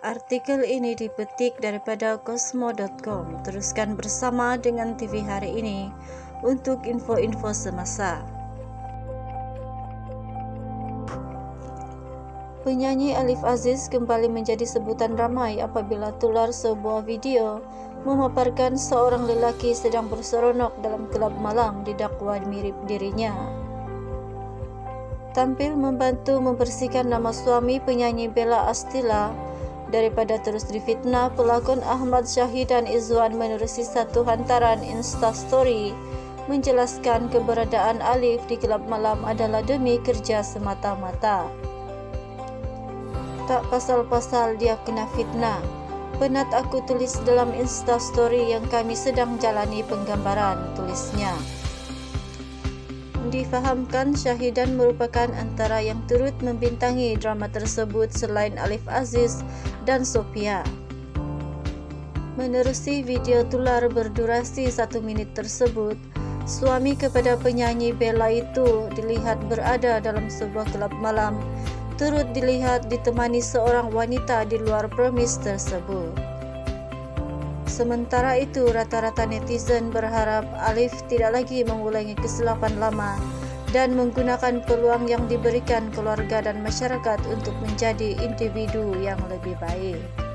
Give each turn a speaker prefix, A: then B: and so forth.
A: Artikel ini dipetik daripada kosmo.com. Teruskan bersama dengan TV hari ini untuk info-info semasa. Penyanyi Alif Aziz kembali menjadi sebutan ramai apabila tular sebuah video memaparkan seorang lelaki sedang berseronok dalam kelab malam didakwa mirip dirinya. Tampil membantu membersihkan nama suami penyanyi Bella Astila daripada terus difitnah pelakon Ahmad Syahid dan Izwan menerusi satu hantaran instastory menjelaskan keberadaan Alif di kelab malam adalah demi kerja semata-mata tak pasal-pasal dia kena fitnah. Penat aku tulis dalam Insta Story yang kami sedang jalani penggambaran, tulisnya. Difahamkan Syahidan merupakan antara yang turut membintangi drama tersebut selain Alif Aziz dan Sophia. Menerusi video tular berdurasi satu minit tersebut, suami kepada penyanyi Bella itu dilihat berada dalam sebuah kelab malam turut dilihat ditemani seorang wanita di luar premis tersebut. Sementara itu, rata-rata netizen berharap Alif tidak lagi mengulangi kesilapan lama dan menggunakan peluang yang diberikan keluarga dan masyarakat untuk menjadi individu yang lebih baik.